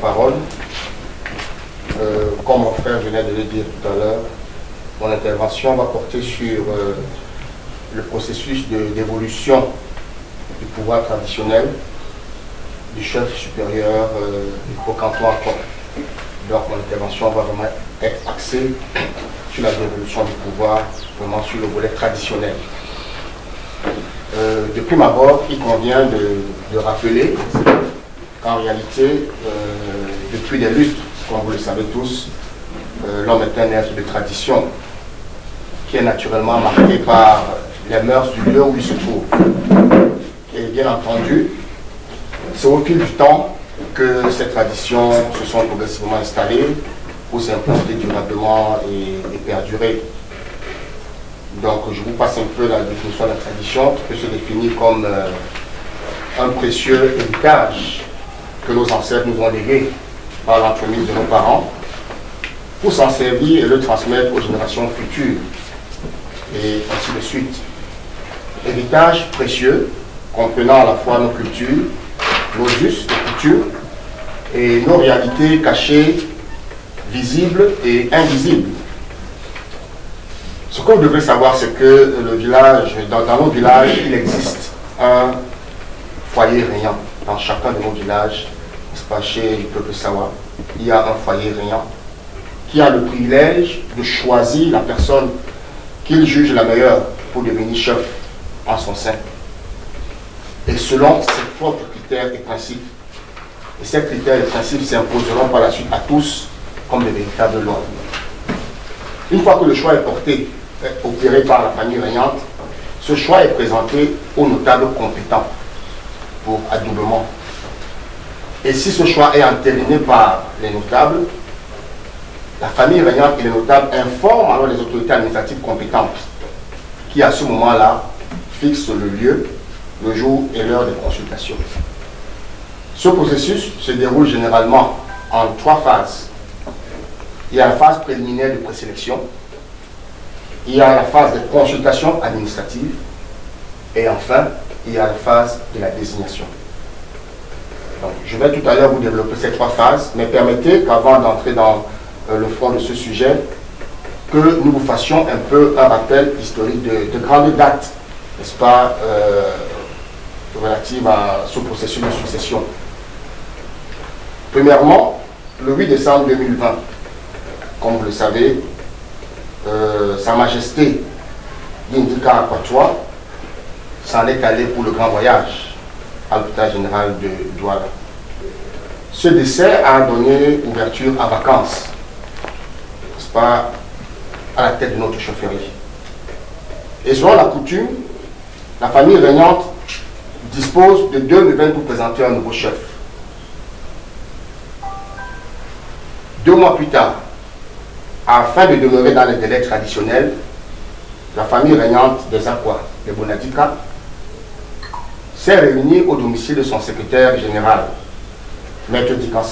parole. Euh, comme mon frère venait de le dire tout à l'heure, mon intervention va porter sur euh, le processus d'évolution du pouvoir traditionnel du chef supérieur euh, au canton à Donc mon intervention va vraiment être axée sur la dévolution du pouvoir, vraiment sur le volet traditionnel. Euh, depuis ma abord, il convient de, rappeler qu'en réalité, depuis des lustres, comme vous le savez tous, euh, l'homme est un être de tradition qui est naturellement marqué par les mœurs du lieu où il se trouve. Et bien entendu, c'est au fil du temps que ces traditions se sont progressivement installées pour s'implanter durablement et, perdurer. Donc je vous passe un peu la définition de la tradition qui peut se définir comme euh, un précieux héritage que nos ancêtres nous ont légué par l'entremise de nos parents pour s'en servir et le transmettre aux générations futures et ainsi de suite. Héritage précieux comprenant à la fois nos cultures, nos us et coutumes et nos réalités cachées, visibles et invisibles ce qu'on devrait savoir, c'est que le village, dans, nos villages, il existe un foyer réant. Dans chacun de nos villages, n'est-ce pas, chez le peuple Sawa, il y a un foyer réant qui a le privilège de choisir la personne qu'il juge la meilleure pour devenir chef en son sein. Et selon ses propres critères et principes. Et ces critères et principes s'imposeront par la suite à tous comme des véritables lois. Une fois que le choix est porté opéré par la famille régnante, ce choix est présenté aux notables compétents pour adoubement. Et si ce choix est entériné par les notables, la famille régnante et les notables informent alors les autorités administratives compétentes qui à ce moment-là fixent le lieu, le jour et l'heure de consultation. Ce processus se déroule généralement en trois phases. Il y a la phase préliminaire de présélection, il y a la phase de consultation administrative et enfin, il y a la phase de la désignation. Je vais tout à l'heure vous développer ces trois phases, mais permettez qu'avant d'entrer dans euh, le fond de ce sujet, que nous vous fassions un peu un rappel historique de, de grande date, n'est-ce pas, euh, relative à ce processus de succession. Premièrement, le 8 décembre 2020, comme vous le savez, euh, Sa Majesté Yindika Akwatoua s'en est allé pour le grand voyage à l'hôpital général de Douala. Ce décès a donné ouverture à vacances, n'est-ce pas, à la tête de notre chaufferie. Et selon la coutume, la famille régnante dispose de deux nouvelles pour présenter un nouveau chef. Deux mois plus tard, afin de demeurer dans les délais traditionnels, la famille régnante des Aquas de Bonadika s'est réunie au domicile de son secrétaire général, Maître Dikan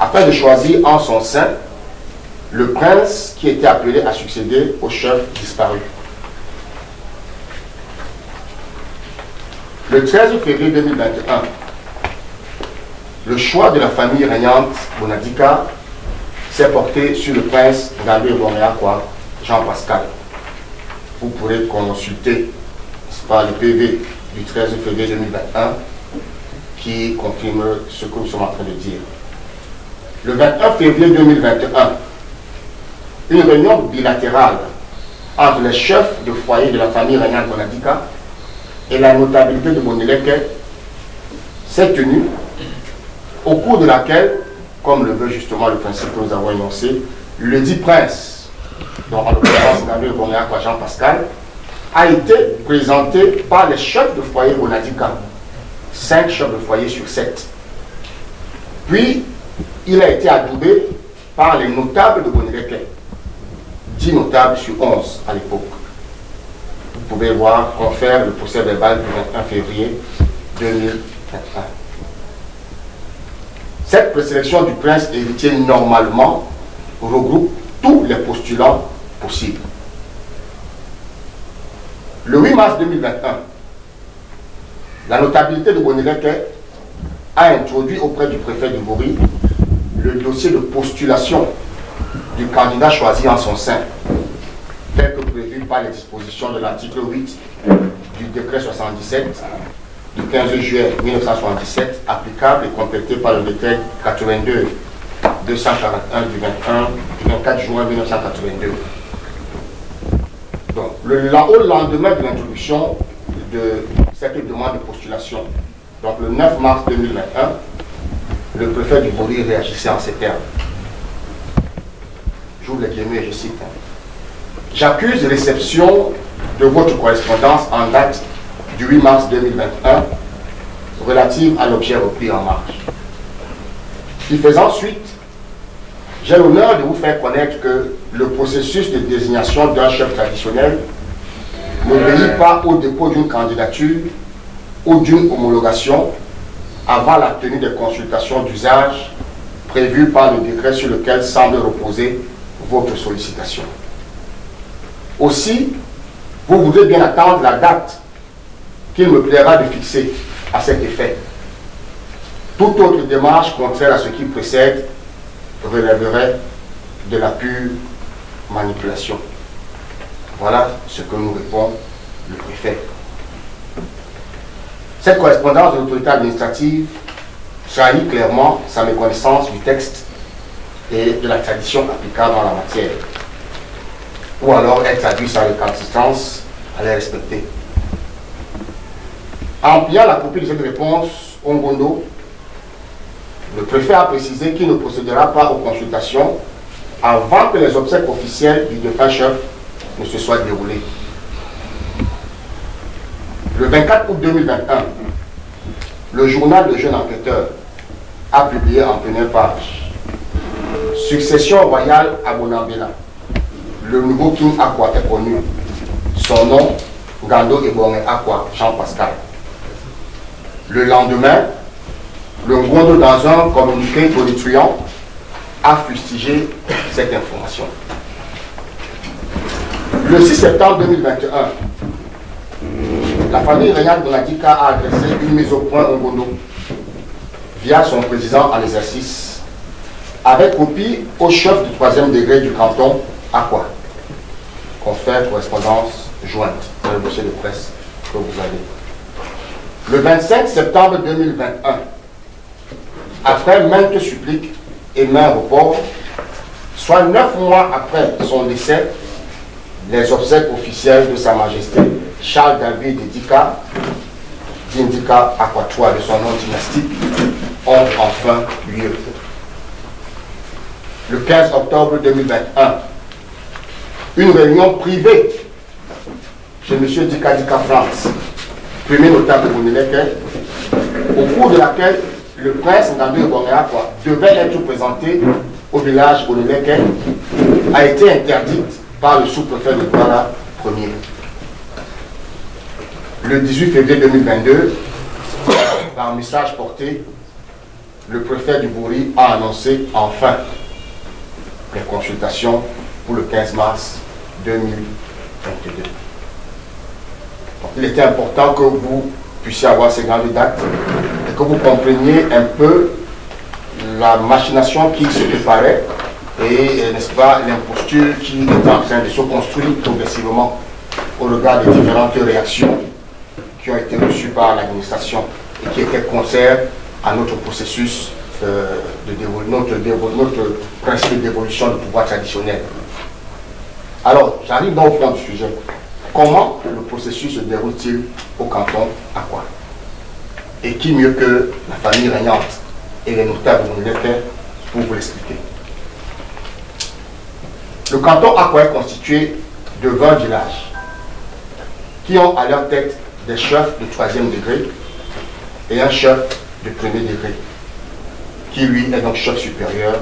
afin de choisir en son sein le prince qui était appelé à succéder au chef disparu. Le 13 février 2021, le choix de la famille régnante Bonadika s'est porté sur le prince Gabé quoi, Jean-Pascal. Vous pourrez consulter par le PV du 13 février 2021 qui confirme ce que nous sommes en train de dire. Le 21 février 2021, une réunion bilatérale entre les chefs de foyer de la famille régnante Bonadika et la notabilité de Moneleke s'est tenue, au cours de laquelle comme le veut justement le principe que nous avons énoncé, le dit prince, dont en l'occurrence à Jean Pascal, a été présenté par les chefs de foyer Bonadica, cinq chefs de foyer sur sept. Puis, il a été adoubé par les notables de Bonileke, 10 notables sur 11 à l'époque. Vous pouvez voir, confère le procès verbal du 21 février 2021. Cette présélection du prince héritier normalement regroupe tous les postulants possibles. Le 8 mars 2021, la notabilité de Bonileke a introduit auprès du préfet de Bourri le dossier de postulation du candidat choisi en son sein, tel que prévu par les dispositions de l'article 8 du décret 77 du 15 juillet 1977, applicable et complété par le décret 82 241 du 21 du 24 juin 1982. Donc, le, au lendemain de l'introduction de cette demande de postulation, donc le 9 mars 2021, le préfet du Bori réagissait en ces termes. J'ouvre les guillemets et je cite. Hein. J'accuse réception de votre correspondance en date du 8 mars 2021 relative à l'objet repris en marche. Il faisant suite, j'ai l'honneur de vous faire connaître que le processus de désignation d'un chef traditionnel n'obéit pas au dépôt d'une candidature ou d'une homologation avant la tenue des consultations d'usage prévues par le décret sur lequel semble reposer votre sollicitation. Aussi, vous voudrez bien attendre la date qu'il me plaira de fixer à cet effet. Toute autre démarche contraire à ce qui précède relèverait de la pure manipulation. Voilà ce que nous répond le préfet. Cette correspondance de l'autorité administrative trahit clairement sa méconnaissance du texte et de la tradition applicable en la matière. Ou alors elle traduit sa réconsistance à les respecter. En pliant la copie de cette réponse, Ongondo, le préfet a précisé qu'il ne procédera pas aux consultations avant que les obsèques officielles du défunt chef ne se soient déroulées. Le 24 août 2021, le journal de jeunes enquêteurs a publié en première page Succession royale à Bonambela. Le nouveau King Aqua est connu. Son nom, Gando Ebonge Aqua, Jean Pascal. Le lendemain, le Ngondo, dans un communiqué tonitruant, a fustigé cette information. Le 6 septembre 2021, la famille Reynald Donadika a adressé une mise au point au Ngondo via son président en exercice avec copie au chef du troisième degré du canton Aqua. Confère correspondance jointe dans le dossier de presse que vous avez. Le 25 septembre 2021, après maintes suppliques et maints reports, soit neuf mois après son décès, les obsèques officielles de Sa Majesté Charles David Dika, d'Indika Aquatois de son nom dynastique, ont enfin lieu. Le 15 octobre 2021, une réunion privée chez M. Dika Dika France, premier notable au cours de laquelle le prince Ngandou quoi, devait être présenté au village Bonileke, a été interdite par le sous-préfet de Douala premier. Le 18 février 2022, par message porté, le préfet du Bouri a annoncé enfin les consultations pour le 15 mars 2022 il était important que vous puissiez avoir ces grandes dates et que vous compreniez un peu la machination qui se préparait et, n'est-ce pas, l'imposture qui est en train de se construire progressivement au regard des différentes réactions qui ont été reçues par l'administration et qui étaient contraires à notre processus euh, de notre, notre principe d'évolution du pouvoir traditionnel. Alors, j'arrive dans le fond du sujet. Comment le processus se déroule-t-il au canton à quoi Et qui mieux que la famille régnante et les notables militaires pour vous l'expliquer Le canton Aqua est constitué de 20 villages qui ont à leur tête des chefs de troisième degré et un chef de premier degré, qui lui est donc chef supérieur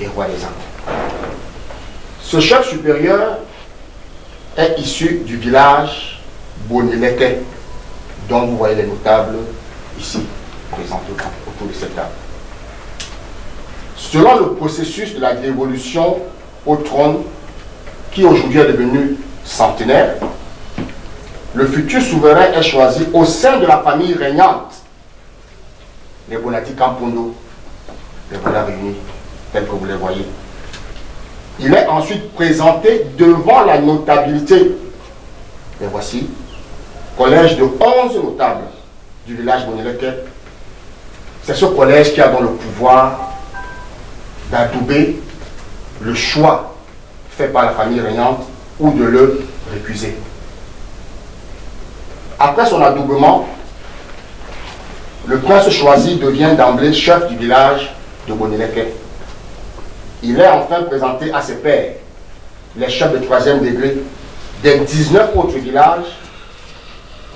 et roi des Andes. Ce chef supérieur est issu du village Bonileke, dont vous voyez les notables ici présentés autour de cette table. Selon le processus de la dévolution au trône, qui aujourd'hui est devenu centenaire, le futur souverain est choisi au sein de la famille régnante les Bonati Campondo, les voilà réunis, tels que vous les voyez. Il est ensuite présenté devant la notabilité. Et voici, collège de 11 notables du village Bonileke. C'est ce collège qui a dans le pouvoir d'adouber le choix fait par la famille régnante ou de le récuser. Après son adoubement, le prince choisi devient d'emblée chef du village de Bonileke. Il est enfin présenté à ses pairs, les chefs de troisième degré des 19 autres villages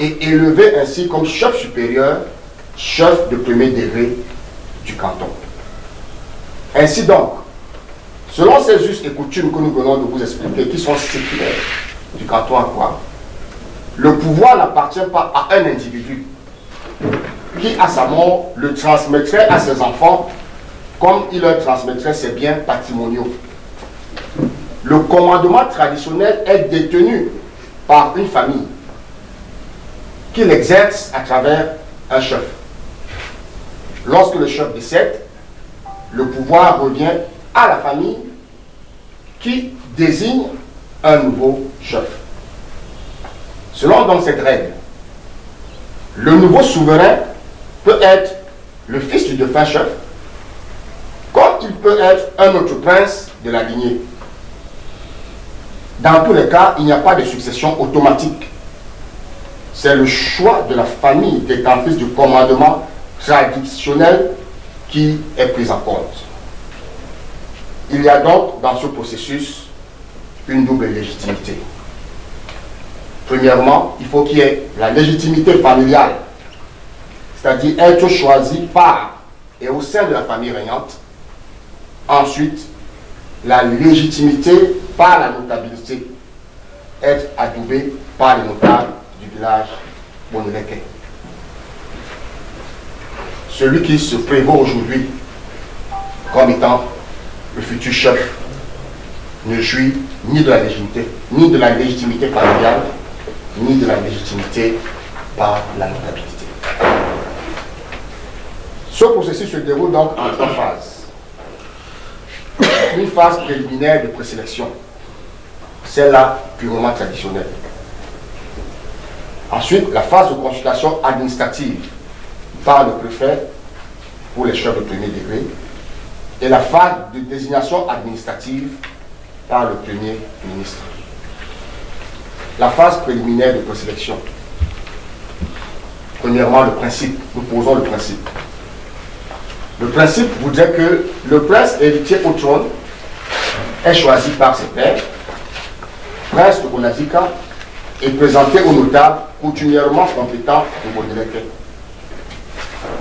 et élevé ainsi comme chef supérieur, chef de premier degré du canton. Ainsi donc, selon ces us et coutumes que nous venons de vous expliquer, qui sont séculaires du canton à quoi, le pouvoir n'appartient pas à un individu qui, à sa mort, le transmettrait à ses enfants comme il leur transmettrait ses biens patrimoniaux. Le commandement traditionnel est détenu par une famille qui l'exerce à travers un chef. Lorsque le chef décède, le pouvoir revient à la famille qui désigne un nouveau chef. Selon donc cette règle, le nouveau souverain peut être le fils du défunt chef, peut être un autre prince de la lignée. Dans tous les cas, il n'y a pas de succession automatique. C'est le choix de la famille fils du commandement traditionnel qui est pris en compte. Il y a donc dans ce processus une double légitimité. Premièrement, il faut qu'il y ait la légitimité familiale, c'est-à-dire être choisi par et au sein de la famille régnante. Ensuite, la légitimité par la notabilité, être adoubé par les notables du village Boneleke. Celui qui se prévaut aujourd'hui comme étant le futur chef ne jouit ni de la légitimité, ni de la légitimité familiale, ni de la légitimité par la notabilité. Ce processus se déroule donc en trois phases. Une phase préliminaire de présélection, celle-là purement traditionnelle. Ensuite, la phase de consultation administrative par le préfet pour les chefs de premier degré et la phase de désignation administrative par le premier ministre la phase préliminaire de présélection. Premièrement, le principe. Nous posons le principe. Le principe voudrait que le prince héritier au trône est choisi par ses pairs, prince de Bonazika, et présenté au notable coutumièrement compétent de Bonileke.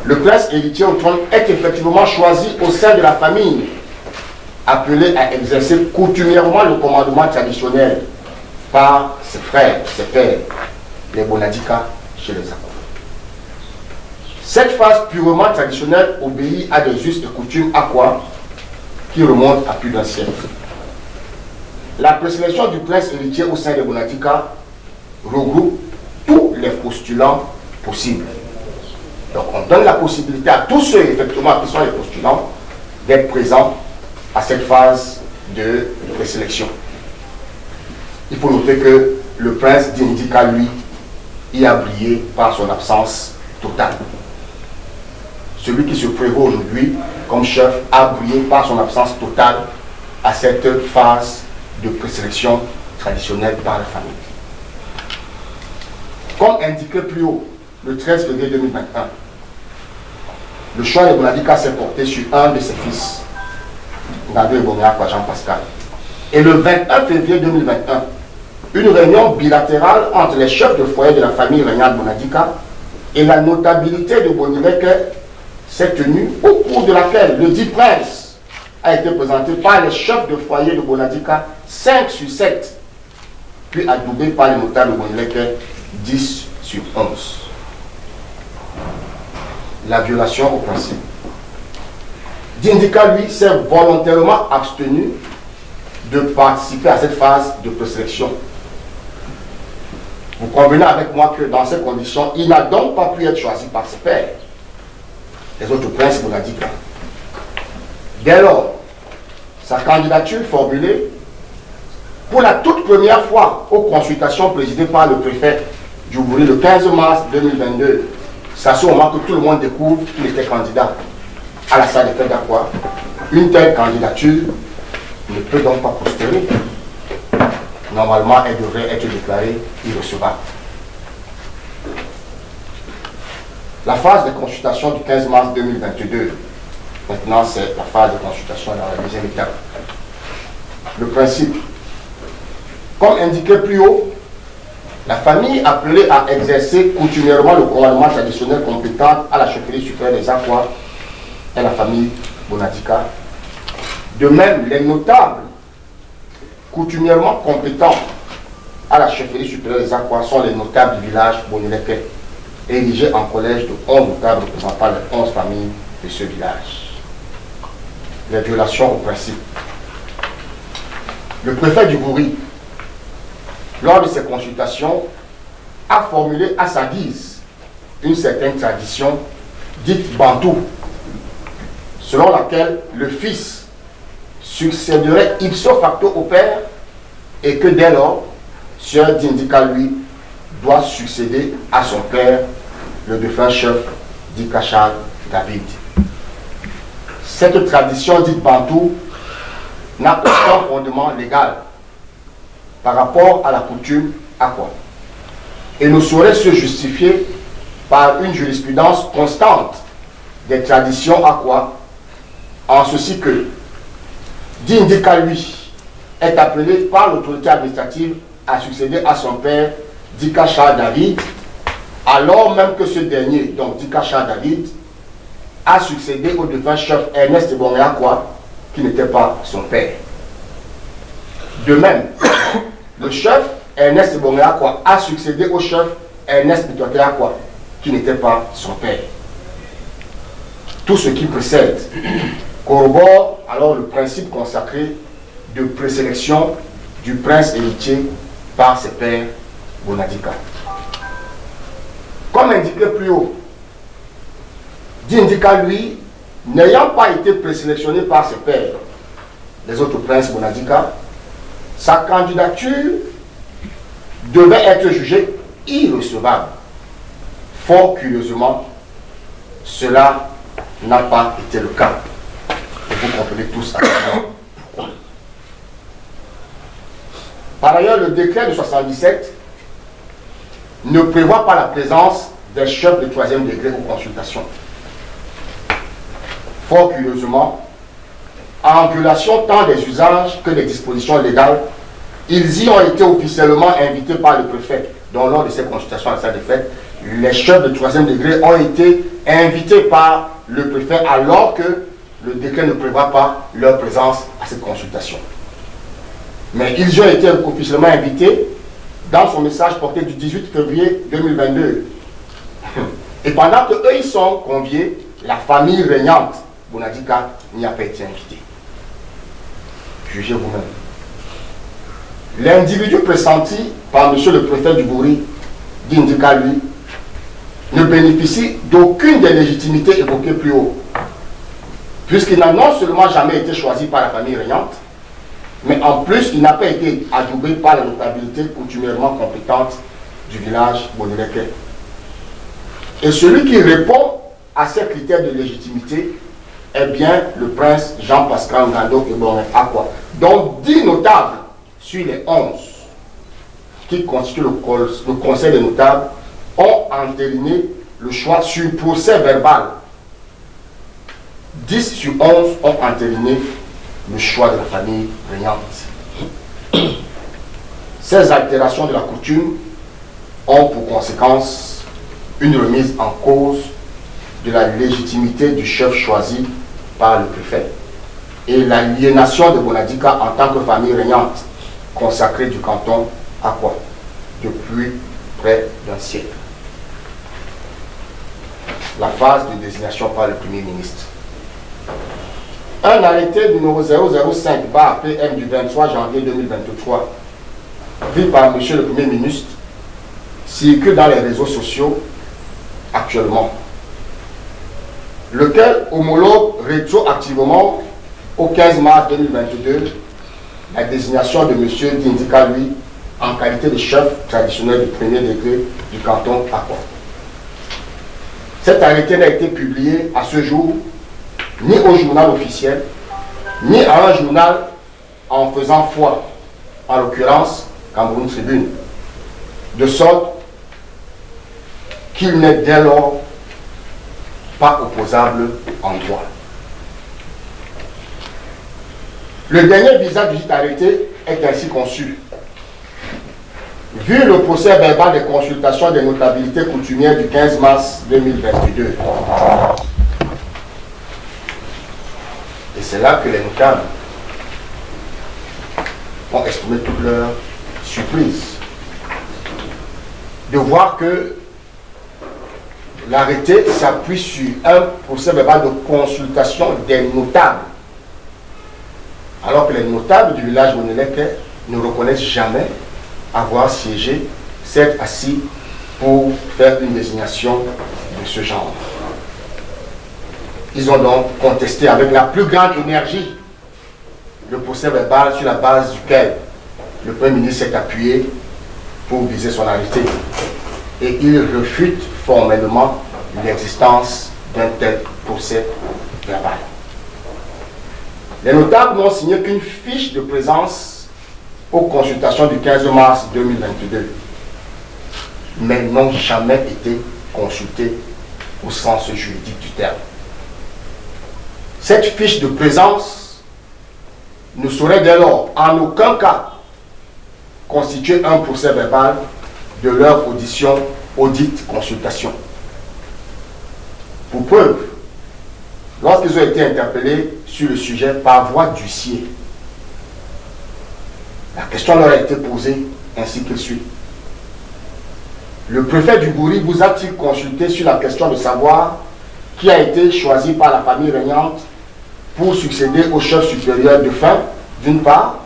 Le prince héritier au trône est effectivement choisi au sein de la famille, appelé à exercer coutumièrement le commandement traditionnel par ses frères, ses pères, les Bonadika chez les Akos. Cette phase purement traditionnelle obéit à des us et coutumes à quoi? Qui remontent à plus d'un siècle. La présélection du prince héritier au sein des Bonadika regroupe tous les postulants possibles. Donc on donne la possibilité à tous ceux effectivement qui sont les postulants d'être présents à cette phase de présélection il faut noter que le prince d'Indika, lui, y a brillé par son absence totale. Celui qui se prévaut aujourd'hui comme chef a brillé par son absence totale à cette phase de présélection traditionnelle par la famille. Comme indiqué plus haut, le 13 février 2021, le choix de Bonadika s'est porté sur un de ses fils, Nadio Jean Pascal. Et le 21 février 2021, une réunion bilatérale entre les chefs de foyer de la famille régnale Bonadika et la notabilité de Bonileke s'est tenue au cours de laquelle le dit prince a été présenté par les chefs de foyer de Bonadika 5 sur 7, puis adoubé par les notables de Bonileke 10 sur 11. La violation au principe. Dindika, lui, s'est volontairement abstenu de participer à cette phase de présélection vous convenez avec moi que dans ces conditions, il n'a donc pas pu être choisi par ses pairs. les autres princes monadiques. Dès lors, sa candidature formulée pour la toute première fois aux consultations présidées par le préfet du Bourri le 15 mars 2022, c'est à que tout le monde découvre qu'il était candidat à la salle des fêtes d'Aqua. Une telle candidature ne peut donc pas prospérer. Normalement, elle devrait être déclarée irrecevable. La phase de consultation du 15 mars 2022, maintenant c'est la phase de consultation dans la deuxième étape. Le principe, comme indiqué plus haut, la famille appelée à exercer coutumièrement le commandement traditionnel compétent à la chefferie supérieure des Aquas est la famille Bonadica. De même, les notables coutumièrement compétents à la chefferie supérieure des Aquas sont les notables du village Bonileke, érigés en collège de 11 notables représentant les 11 familles de ce village. Les violations au principe. Le préfet du Bourri, lors de ses consultations, a formulé à sa guise une certaine tradition dite bantou, selon laquelle le fils succéderait ipso facto au père et que dès lors, Sœur Dindika, lui, doit succéder à son père, le défunt chef d'Ikachal David. Cette tradition dite bantou n'a aucun fondement légal par rapport à la coutume quoi Et ne saurait se justifier par une jurisprudence constante des traditions quoi En ceci que Dindika, lui, est appelé par l'autorité administrative à succéder à son père, Dika David, alors même que ce dernier, donc Dika David, a succédé au devant chef Ernest quoi qui n'était pas son père. De même, le chef Ernest quoi a succédé au chef Ernest quoi qui n'était pas son père. Tout ce qui précède corrobore alors le principe consacré de présélection du prince héritier par ses pères Bonadika. Comme indiqué plus haut, Dindika, lui, n'ayant pas été présélectionné par ses pères, les autres princes Bonadika, sa candidature devait être jugée irrecevable. Fort curieusement, cela n'a pas été le cas. Et vous comprenez tous pourquoi. Par ailleurs, le décret de 77 ne prévoit pas la présence des chefs de troisième degré aux consultations. Fort curieusement, en violation tant des usages que des dispositions légales, ils y ont été officiellement invités par le préfet. Dans lors de ces consultations à sa défaite, les chefs de troisième degré ont été invités par le préfet alors que le décret ne prévoit pas leur présence à cette consultation. Mais ils y ont été officiellement invités dans son message porté du 18 février 2022. Et pendant que eux ils sont conviés, la famille régnante, Bonadika, n'y a pas été invitée. Jugez vous-même. L'individu pressenti par M. le préfet du Bourri, d'Indika lui, ne bénéficie d'aucune des légitimités évoquées plus haut, puisqu'il n'a non seulement jamais été choisi par la famille régnante, mais en plus, il n'a pas été adoubé par la notabilité coutumièrement compétente du village Bonileke. Et celui qui répond à ces critères de légitimité est bien le prince Jean-Pascal Ngando Bon Aqua. Donc 10 notables sur les 11 qui constituent le, le conseil des notables ont entériné le choix sur procès verbal. 10 sur 11 ont entériné le choix de la famille régnante. Ces altérations de la coutume ont pour conséquence une remise en cause de la légitimité du chef choisi par le préfet et l'aliénation de Bonadica en tant que famille régnante consacrée du canton à quoi? Depuis près d'un siècle. La phase de désignation par le Premier ministre. Un arrêté numéro 005 bar PM du 23 janvier 2023, pris par M. le Premier ministre, circule dans les réseaux sociaux actuellement. Lequel homologue rétroactivement au 15 mars 2022 la désignation de M. Dindika, lui, en qualité de chef traditionnel du premier degré du canton Aqua. Cet arrêté n'a été publié à ce jour ni au journal officiel, ni à un journal en faisant foi, en l'occurrence Cameroun Tribune, de sorte qu'il n'est dès lors pas opposable en droit. Le dernier visage du site arrêté est ainsi conçu. Vu le procès verbal des consultations des notabilités coutumières du 15 mars 2022, et c'est là que les notables ont exprimé toute leur surprise de voir que l'arrêté s'appuie sur un procès verbal de consultation des notables alors que les notables du village Moneleke ne reconnaissent jamais avoir siégé, s'être assis pour faire une désignation de ce genre. Ils ont donc contesté avec la plus grande énergie le procès verbal sur la base duquel le Premier ministre s'est appuyé pour viser son arrêté. Et il refute formellement l'existence d'un tel procès verbal. Les notables n'ont signé qu'une fiche de présence aux consultations du 15 mars 2022, mais n'ont jamais été consultés au sens juridique du terme. Cette fiche de présence ne saurait dès lors en aucun cas constituer un procès verbal de leur audition, audit, consultation. Pour preuve, lorsqu'ils ont été interpellés sur le sujet par voie d'huissier. La question leur a été posée ainsi que suit. Le préfet du Gouri vous a-t-il consulté sur la question de savoir qui a été choisi par la famille régnante pour succéder au chef supérieur de fin, d'une part,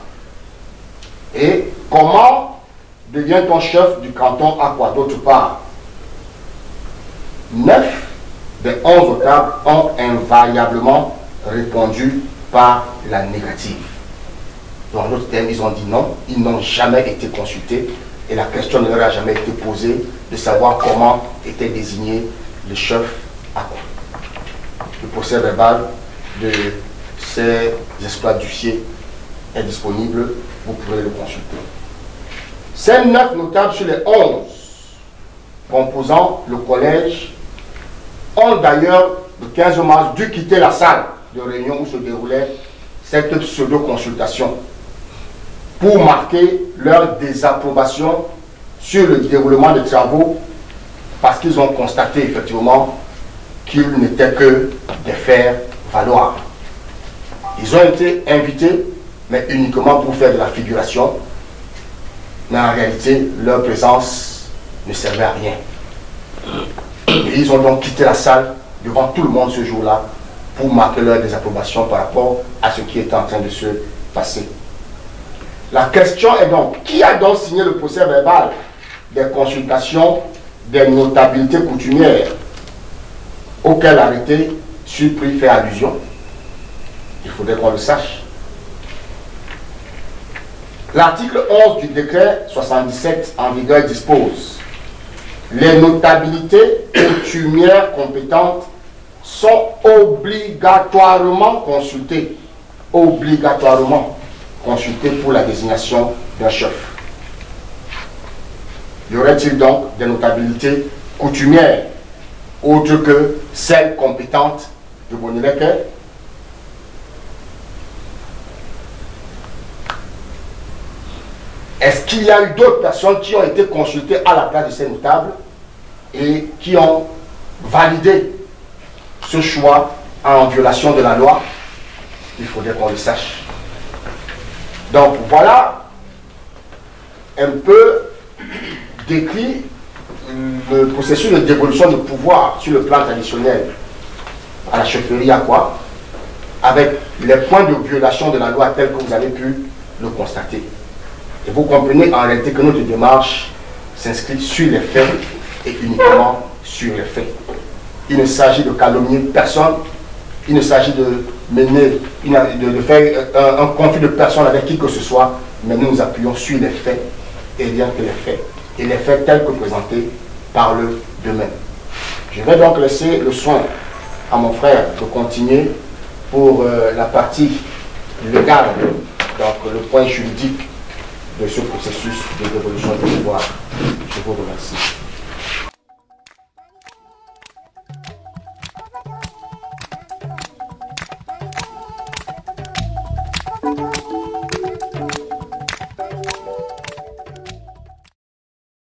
et comment devient-on chef du canton à quoi, d'autre part Neuf des onze votables ont invariablement répondu par la négative. Dans d'autres termes, ils ont dit non, ils n'ont jamais été consultés et la question ne leur a jamais été posée de savoir comment était désigné le chef quoi. Le procès verbal de ces exploits d'huissier est disponible, vous pourrez le consulter. Ces neuf notables sur les onze composant le collège ont d'ailleurs, le 15 mars, dû quitter la salle de réunion où se déroulait cette pseudo-consultation pour marquer leur désapprobation sur le déroulement des travaux parce qu'ils ont constaté effectivement qu'ils n'étaient que des faire valoir. Ils ont été invités, mais uniquement pour faire de la figuration. Mais en réalité, leur présence ne servait à rien. Et ils ont donc quitté la salle devant tout le monde ce jour-là pour marquer leur désapprobation par rapport à ce qui est en train de se passer. La question est donc, qui a donc signé le procès verbal des consultations des notabilités coutumières auquel l'arrêté surpris fait allusion? Il faudrait qu'on le sache. L'article 11 du décret 77 en vigueur dispose. Les notabilités coutumières compétentes sont obligatoirement consultés, obligatoirement consultés pour la désignation d'un chef. Y aurait-il donc des notabilités coutumières autres que celles compétentes? De Bonileke Est-ce qu'il y a eu d'autres personnes qui ont été consultées à la place de ces notables et qui ont validé ce choix en violation de la loi, il faudrait qu'on le sache. Donc voilà un peu décrit le processus de dévolution de pouvoir sur le plan traditionnel à la chefferie à quoi? Avec les points de violation de la loi tels que vous avez pu le constater. Et vous comprenez en réalité que notre démarche s'inscrit sur les faits et uniquement sur les faits. Il ne s'agit de calomnier personne. Il ne s'agit de mener, de, faire un, conflit de personne avec qui que ce soit, mais nous nous appuyons sur les faits et rien que les faits. Et les faits tels que présentés par le demain. Je vais donc laisser le soin à mon frère de continuer pour euh, la partie légale, donc le point juridique de ce processus de dévolution du pouvoir. Je vous remercie.